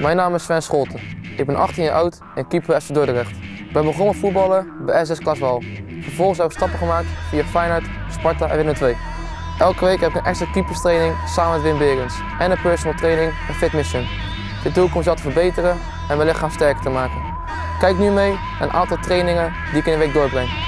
Mijn naam is Sven Scholten. Ik ben 18 jaar oud en keeper bij FC Dordrecht. Ik ben begonnen voetballen bij SS Klaswal. Vervolgens heb ik stappen gemaakt via Feyenoord, Sparta en Willem II. Elke week heb ik een extra keeperstraining samen met Wim Berends en een personal training bij fit mission. Dit doel ik om te verbeteren en mijn lichaam sterker te maken. Kijk nu mee naar een aantal trainingen die ik in de week doorbreng.